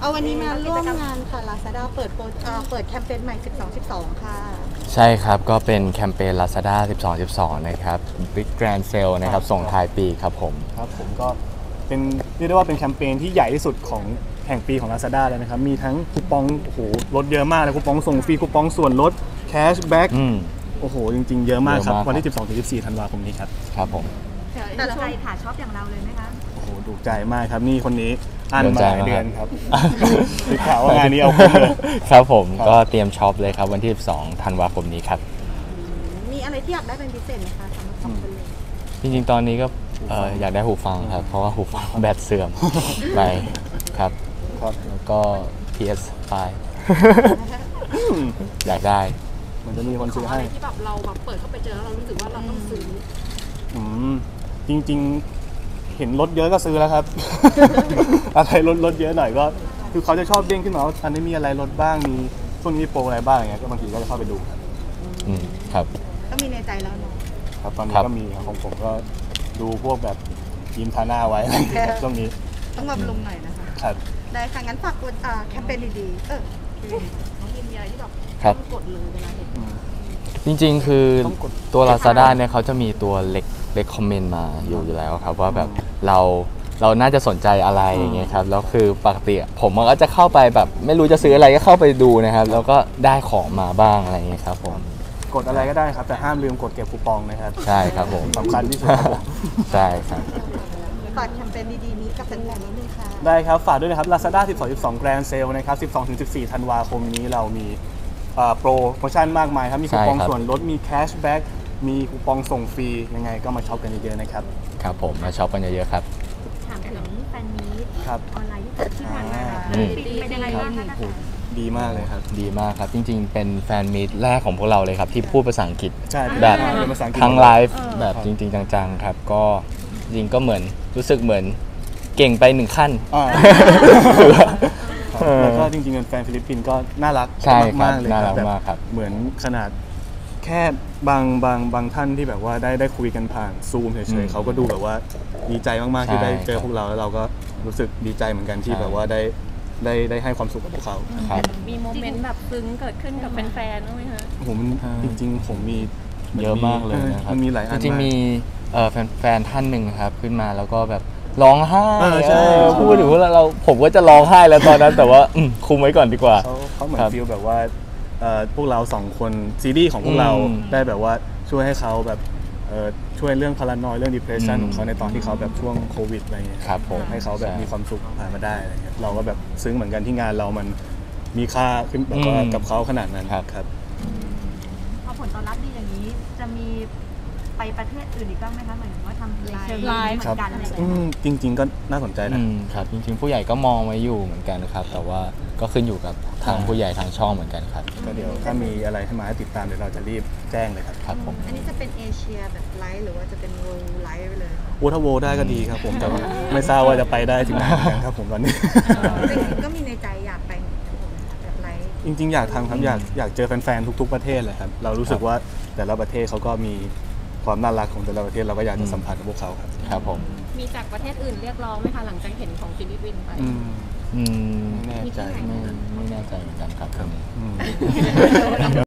เอาวันนี้มาร่วมงานค่ะ Lazada เปิดโปรเอ่อเปิดแคมเปญใหม่ 12 12 ค่ะ ใช่ครับ ก็เป็นแคมเปญ Lazada 12 12 นะครับ Big Grand Sale นะครับ ส่งท้ายปีครับผม ครับผมก็เป็นเรียกได้ว่าเป็นแคมเปญที่ใหญ่ที่สุดของแห่งปีของ Lazada เลยนะครับ มีทั้งคูปองโอ้โหลดเยอะมากเลยคูปองส่งฟรีคูปองส่วนลดแคชแบ็กอืม โอ้โห จริง ๆ เยอะมากครับ เยอะมาก วันที่ 12ถึง14ธันวาคมนี้ครับ ครับผม แต่แต่ช่ใจวงขาช็อปอย่างเราเลยไหมคะ โอ้โหถูกใจมากครับ นี่คนนี้ อันโดนมาใจหลายมากเดือนครับได้ข่าวว่างานนี้เอาคุ้มเลย ครับผมครับก็เตรียมช็อปเลยครับวันที่ 12 ธันวาคมนี้ครับ มีอะไรที่อยากได้เป็นพิเศษไหมคะสำหรับสองคนเลยจริงๆ ตอนนี้ก็เอ่ออยากได้หูฟังครับ เพราะว่าหูฟังแบตเสื่อมไปครับครับ แล้วก็ PS5 อยากได้มันจะมีคนซื้ออะให้ไรที่แบบเราแบบเปิดเข้าไปเจอแล้วเรารู้สึกว่าเราต้องซื้อ อืมจริงๆ เห็นรถเยอะก็ซื้อแล้วครับ อะไรรถรถเยอะหน่อยก็ คือเขาจะชอบเด้งขึ้นมาว่าอันนี้มีอะไรลดบ้างมีช่วงนี้มีโปรอะไรบ้างอย่างเงี้ยก็บางทีก็จะเข้าไปดูครับอืมครับ ก็มีในใจแล้วเนาะครับตอนนี้ครับ ก็มีครับของผมก็ดูพวกแบบยิมทาหน้าไว้ ช่วงนี้ต้องมาลงหน่อยนะคะ ครับ ได้ค่ะ งั้นฝากกดอ่าแคมเปญดีๆ เออน้องยินมีอะไรที่แบบครับ ต้องกดเลยเวลาเห็นอืมจริงๆ คือต้องกด ตัว Lazada เนี่ยเขาจะมีตัวเล็ก เล็กคอมเมนต์มาอยู่อยู่แล้วครับ ว่าแบบเราเราน่าจะสนใจอะไรอย่างเงี้ยครับแล้วคือปกติอะผมก็จะเข้าไปแบบ ไม่รู้จะซื้ออะไรก็เข้าไปดูนะครับ แล้วก็ได้ของมาบ้างอะไรอย่างเงี้ยครับผมกดอะไรก็ได้ครับ แต่ห้ามลืมกดเก็บคูปองนะครับ ใช่ครับผมสำคัญที่สุดครับผมใช่ครับฝากแคมเปญดีๆนี้กับแฟนๆนิดนึงค่ะได้ครับ ฝากด้วยนะครับ Lazada 12 12 Grand Sale นะครับ 12ถึง14 ธันวาคมนี้เรามีอ่าโปรโมชั่นมากมายครับ มีคูปองใช่ครับส่วนลดมี cashback มีคูปองส่งฟรียังไงก็มาช็อปกันเยอะๆนะครับ ครับผมมาช็อปกันเยอะๆครับ ถามถึง fan meet ครับออนไลน์ที่เกิดขึ้นผ่านมาอืม เป็นยังไงบ้างคะโอ้โหดีมากเลยครับ ดีมากครับจริง ๆ เป็น fan meet แรกของพวกเราเลยครับที่พูดภาษาอังกฤษ ใช่แบบ เป็นภาษาอังกฤษ ทั้งไลฟ์เออแบบจริง ๆ จังๆครับ ก็จริงๆก็เหมือนรู้สึกเหมือนเก่งไปหนึ่งขั้น อ่าครับครับแล้วก็จริงๆแฟนฟิลิปปินส์ก็น่ารักใช่ครับมากๆเลยน่ารักแบบมากครับ เหมือนขนาด แค่บางบางบางท่านที่แบบว่าได้ได้คุยกันผ่านซูมเฉยๆ อืม เขาก็ดูแบบว่าดีใจมากๆใช่ที่ได้เจอครับพวกเราแล้วเราก็รู้สึกดีใจเหมือนกันที่ใช่แบบว่าได้ได้ได้ให้ความสุขกับพวกเขาครับมี moment แบบซึ้งเกิดขึ้นกับแฟนๆบ้างไหมคะผมอ่าจริง ๆ ผมมีเยอะมากเลยนะครับมันมีหลายอันจริงมากๆมีเอ่อแฟนแฟนท่านหนึ่งครับขึ้นมาแล้วก็แบบร้องไห้เออใช่เออพูดถึงว่าเราผมก็จะร้องไห้แล้วตอนนั้นแต่ว่าอืมคุมไว้ก่อนดีกว่าเขาเขาเหมือนครับฟีลแบบว่าเอ่อ พวกเราสองคนซีรีส์ของพวกเราอืมได้แบบว่าช่วยให้เขาแบบเอ่อช่วยเรื่องพารานอยเรื่อง depression อืมของเขาในตอนที่เขาแบบช่วงโควิดอะไรเงี้ยครับผมให้เขาแบบใช่มีความสุขผ่านมาได้อะไรเงี้ยเราก็แบบซึ้งเหมือนกันที่งานเรามันมีค่าขึ้นแบบว่าอืมกับเขาขนาดนั้นครับครับพอผลตอบรับดีอย่างนี้จะมีไปประเทศอื่นอีกบ้างไหมคะเหมือนว่าทำ live live เหมือนกันอะไรอย่างเงี้ย อืมจริง ๆ ก็น่าสนใจนะ อืมครับจริง ๆ ผู้ใหญ่ก็มองไว้อยู่เหมือนกันครับ แต่ว่า ก็ขึ้นอยู่กับทางอ่าผู้ใหญ่ทางช่องเหมือนกันครับ ก็เดี๋ยวถ้ามีอะไรให้มาให้ติดตามเดี๋ยวเราจะรีบแจ้งเลยครับครับผมอันนี้จะเป็นเอเชียแบบไลฟ์หรือว่าจะเป็น world live ไปเลยวูถ้า world ได้ก็ดีครับผมแต่ว่าไม่ทราบว่าจะไปได้ถึงไหนเหมือนกันครับผมตอนนี้ จริงๆก็มีในใจอยากไปเหมือนกันนะคะแบบไลฟ์จริง ๆ อยากทำครับอยากอยากเจอแฟนๆทุก ๆประเทศเลยครับเรารู้สึกว่าแต่ละประเทศเขาก็มีความน่ารักของแต่ละประเทศเราก็อยากจะสัมผัสกับพวกเขาครับ ครับผม มีจากประเทศอื่นเรียกร้องไหมคะหลังจากเห็นของฟิลิปปินส์ไป อืม อืมไม่แน่ใจไม่ไม่แน่ใจเหมือนกันครับตรงนี้อืม